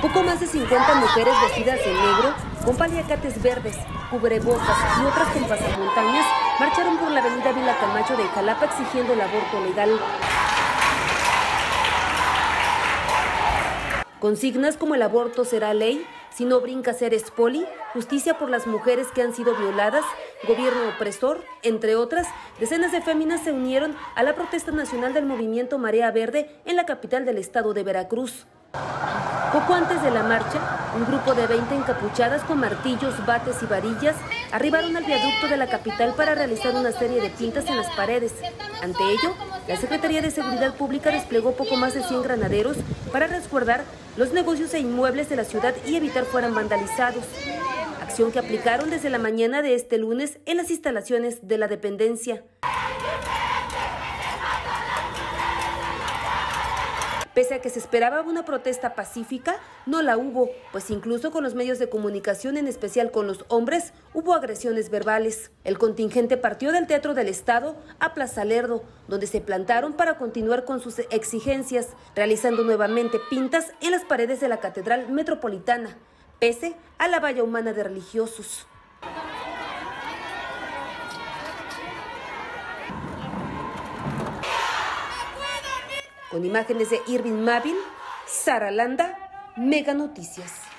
Poco más de 50 mujeres vestidas de negro, con paliacates verdes, cubrebocas y otras con pasamontañas, marcharon por la avenida Vila Camacho de Jalapa exigiendo el aborto legal. Consignas como el aborto será ley, si no brinca ser espoli, justicia por las mujeres que han sido violadas, gobierno opresor, entre otras, decenas de féminas se unieron a la protesta nacional del movimiento Marea Verde en la capital del estado de Veracruz. Poco antes de la marcha, un grupo de 20 encapuchadas con martillos, bates y varillas arribaron al viaducto de la capital para realizar una serie de pintas en las paredes. Ante ello, la Secretaría de Seguridad Pública desplegó poco más de 100 granaderos para resguardar los negocios e inmuebles de la ciudad y evitar fueran vandalizados. Acción que aplicaron desde la mañana de este lunes en las instalaciones de la dependencia. Pese a que se esperaba una protesta pacífica, no la hubo, pues incluso con los medios de comunicación, en especial con los hombres, hubo agresiones verbales. El contingente partió del Teatro del Estado a Plaza Lerdo, donde se plantaron para continuar con sus exigencias, realizando nuevamente pintas en las paredes de la Catedral Metropolitana, pese a la valla humana de religiosos. Con imágenes de Irving Mavin, Sara Landa, Mega Noticias.